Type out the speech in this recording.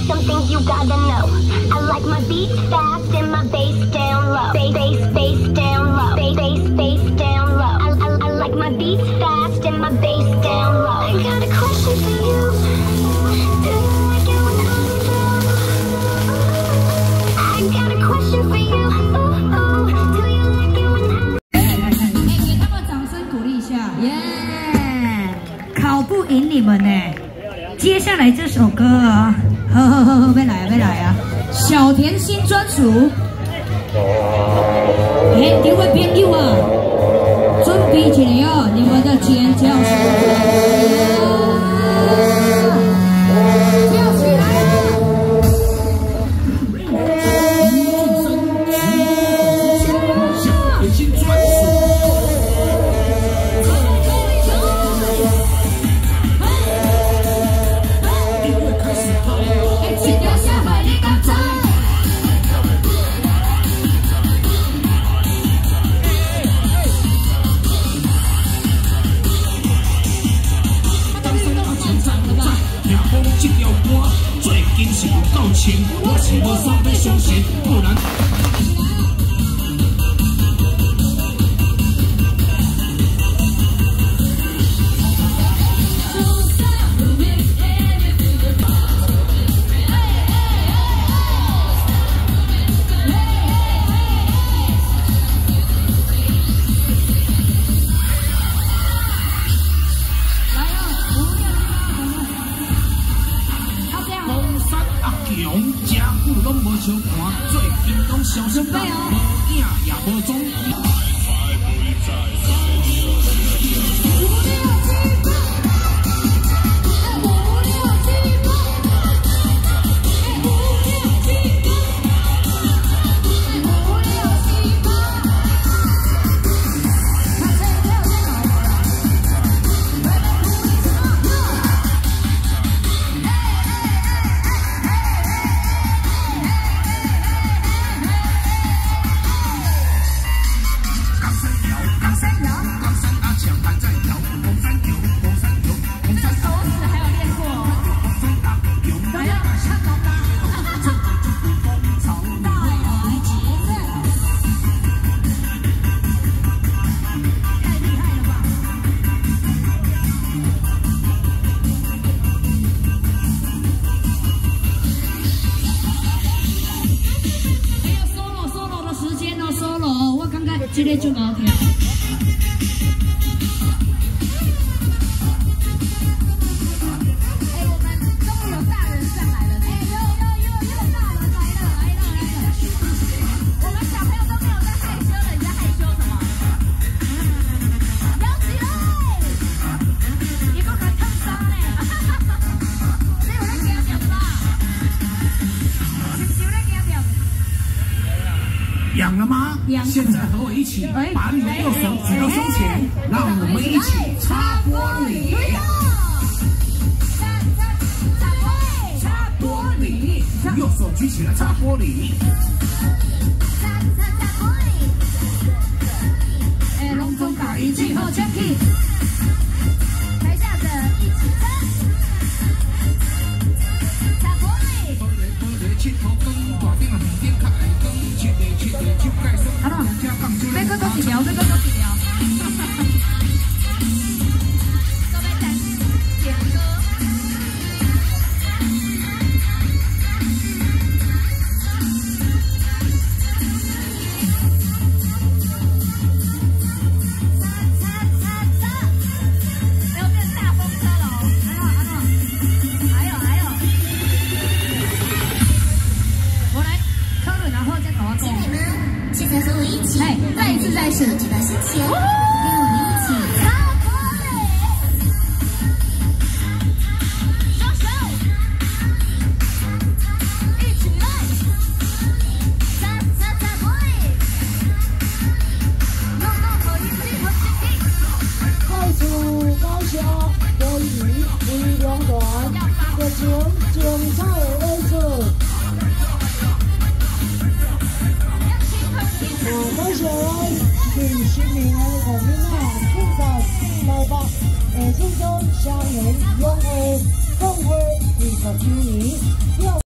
some things you gotta know. I like my beats fast and my bass down low. Bass, bass, bass down low. Bass, bass, bass down low. I, I, I like my beats fast and my bass down low. I got a question for you. Do you like it when I'm slow? I got a question for you. Ooh, ooh. Do you like it when I'm 哎，给他们掌声鼓励一下，耶！考不赢你们呢。接下来这首歌啊， 好好好好，别来啊，别来啊！小甜心专属。哎，各位朋友啊，准备起来哦，你们的尖叫声。跳起来！已我最近是有够清，我是无啥要相信，不然。久拢无相看，最近拢消失了，无影也无踪。这个就好听。痒了吗？痒现在和我一起哎把你的右手举到胸前，让我们一起擦玻璃。擦玻璃，右手举起来擦玻璃。哎，隆重打一记后 Jackie，再和我一起，再一次再一次举到胸